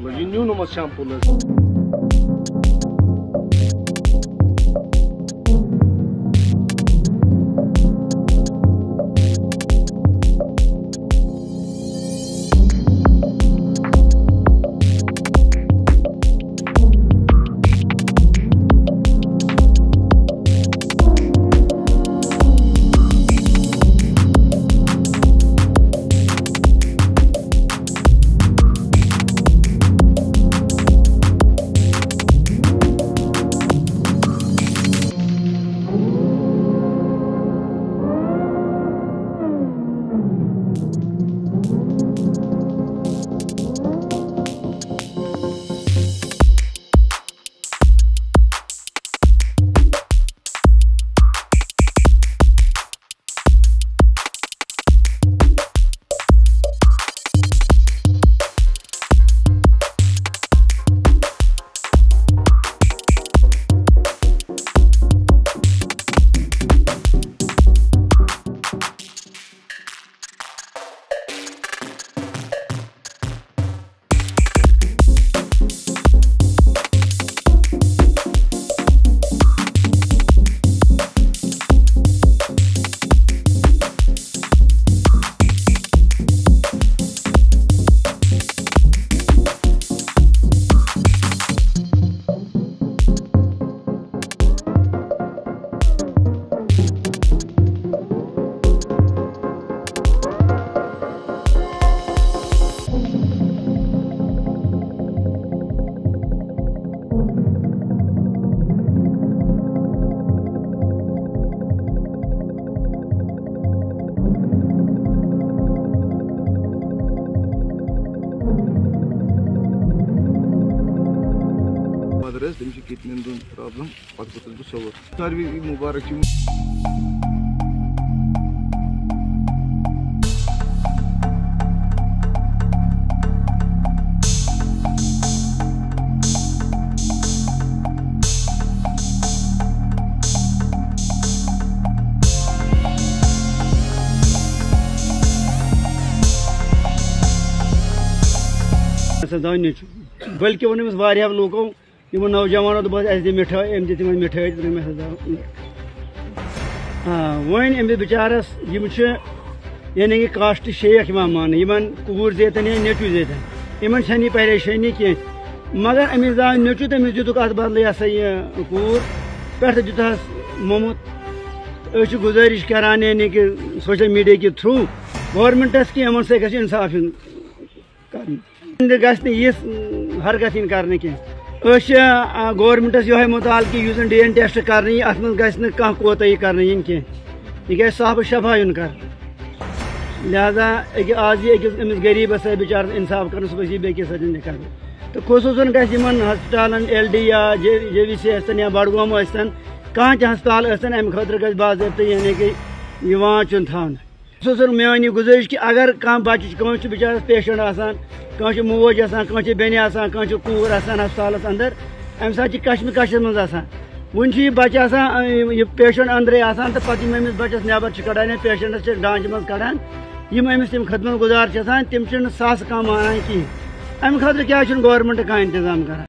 Campolo, you knew no more Campolo. حظ مدر حظ تٔمِس چھِ دۄن پرابلم پَتہٕ گوٚژھُس بہٕ سوٚوُر ساروی مُبارک چھِ بلکہ ووٚن أمِس لوٗکو یِمو نوجوانو دوٚپ اَسہِ دِ مِٹھٲے أمۍ دِژ تِمن مِٹھٲے ترٛٲومَس آ یعنی کہ کاسٹ شیخ یِوان ماننہٕ یِمن زیتن یا نیٚچوٗ زیتن یِمن چھَنہٕ یہِ مگر أمِس درٛاو نیٚچوٗ تٔمِس دِتُکھ اَتھ بدلہٕ یہِ ہسا یہِ کوٗر پٮ۪ٹھٕ دِتہَس موٚمُت أسۍ کران یعنی کہ سوشل میٖڈیا کہِ تھرٛوٗ گورمنٹس کہِ یِمن سۭتۍ گژھِ اِنصاف یُن کرنہٕ گژھِ نہٕ حرکت یِنۍ کرنہٕ کینٛہہ أسۍ چھِ گورمنٹس یِہوے مُطالعہٕ کہِ یُس ڈی این ٹیسٹ کرنہٕ یی اَتھ منٛز گژھِ نہٕ کانٛہہ کوتٲہی کرنہٕ یِنۍ کینٛہہ صاف شفا یُن کرنہٕ لہذا أکہِ آز یی أکِس أمِس غریٖبس سۭتۍ بِچارس اِنصاف کرنہٕ صُبحس یی بیٚکِس سۭتۍ تہِ کرنہٕ تہٕ ہسپتالن ایل ڈی یا جے وی سی یا بڈگوم ٲسۍتن کانٛہہ تہِ ہسپتال ٲسۍتن اَمہِ خٲطرٕ گژھِ باضٲبطہٕ یعنی کہ یِوان چھُن تھاونہٕ خصوٗصن میٲنۍ یہِ گُزٲرِش کہِ اگر کانٛہہ بچہِ چھُ کٲنٛسہِ چھُ پیشنٹ آسان کٲنٛسہِ چھِ موج آسان کٲنٛسہِ چھِ بیٚنہِ آسان کٲنٛسہِ چھِ کوٗر آسان ہسپتالس انٛدر، اَمہِ ساتہٕ چھِ کشس منٛز آسان۔ وُنہِ چھُ یہِ آسان یہِ پیشنٹ أنٛدرٕے آسان، تہٕ پتہٕ یِم أمِس بچس نٮ۪بر چھِ کڑان یا پیشنٹس چھِ ڈانٛجہِ منٛز کڑان۔ یِم أمِس تِم خدمت گُزار چھِ آسان، تِم چھِنہٕ ساسہٕ کانٛہہ مانان کِہینۍ اَمہِ خٲطرٕ کیازِ چھُنہٕ گورمنٹ کانٛہہ انتظام کران